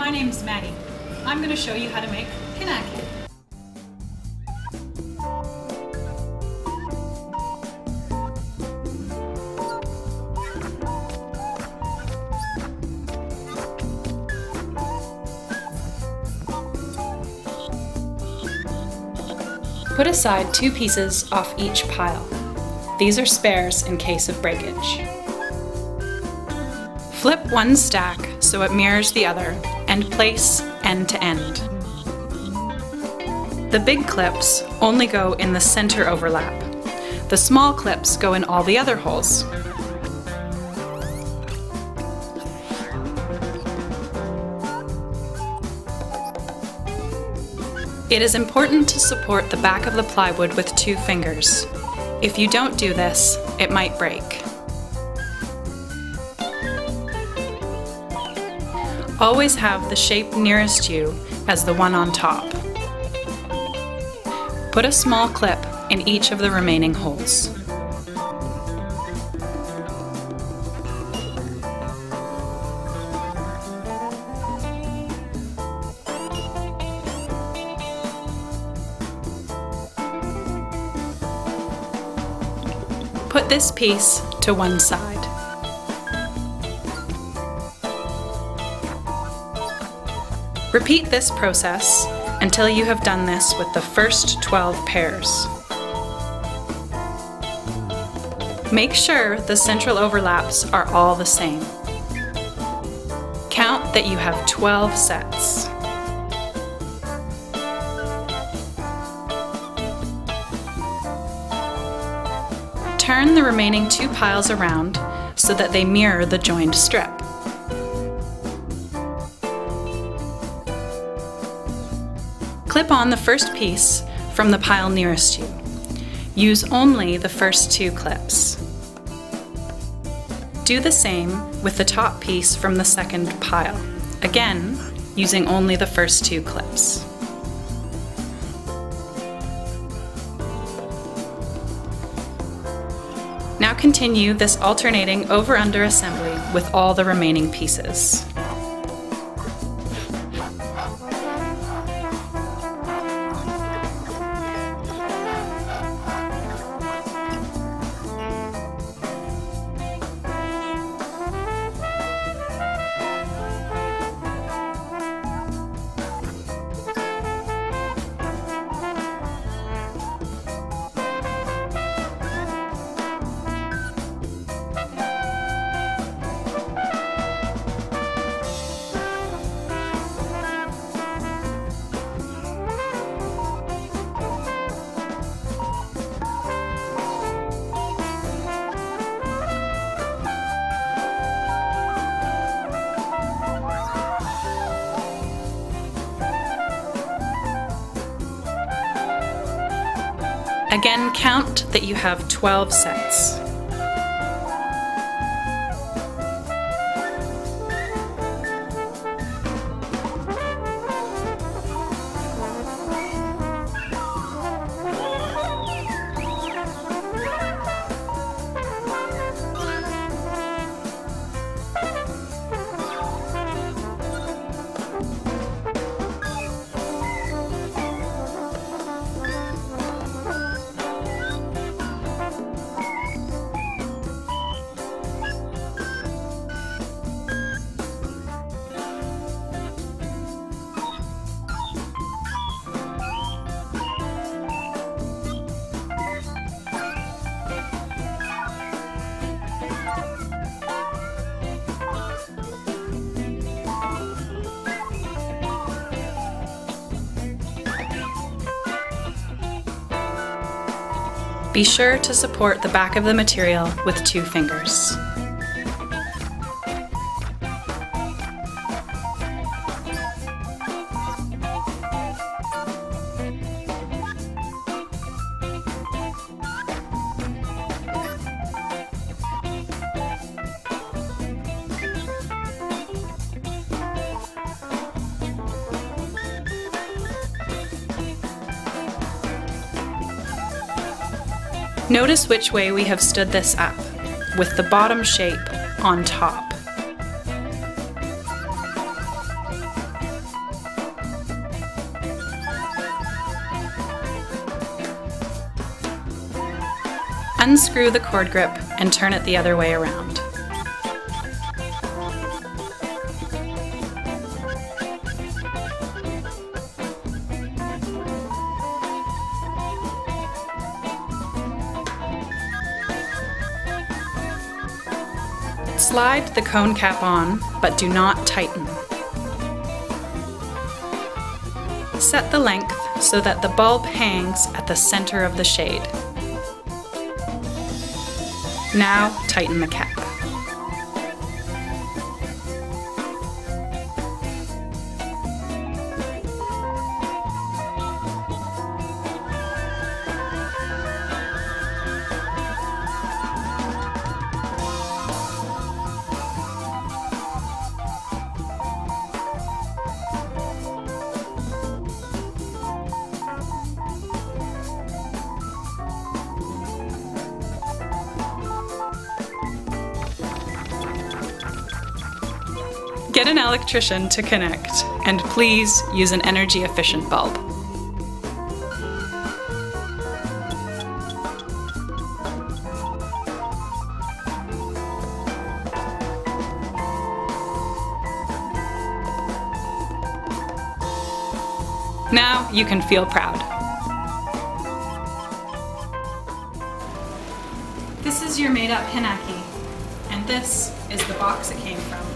is Maddie. I'm going to show you how to make Hinaki. Put aside two pieces off each pile. These are spares in case of breakage. Flip one stack so it mirrors the other and place end to end. The big clips only go in the center overlap. The small clips go in all the other holes. It is important to support the back of the plywood with two fingers. If you don't do this, it might break. Always have the shape nearest you as the one on top. Put a small clip in each of the remaining holes. Put this piece to one side. Repeat this process until you have done this with the first 12 pairs. Make sure the central overlaps are all the same. Count that you have 12 sets. Turn the remaining two piles around so that they mirror the joined strip. Clip on the first piece from the pile nearest you. Use only the first two clips. Do the same with the top piece from the second pile, again using only the first two clips. Now continue this alternating over-under assembly with all the remaining pieces. Again, count that you have 12 sets. Be sure to support the back of the material with two fingers. Notice which way we have stood this up, with the bottom shape on top. Unscrew the cord grip and turn it the other way around. Slide the cone cap on, but do not tighten. Set the length so that the bulb hangs at the center of the shade. Now tighten the cap. Get an electrician to connect, and please use an energy efficient bulb. Now you can feel proud. This is your made up hinaki, and this is the box it came from.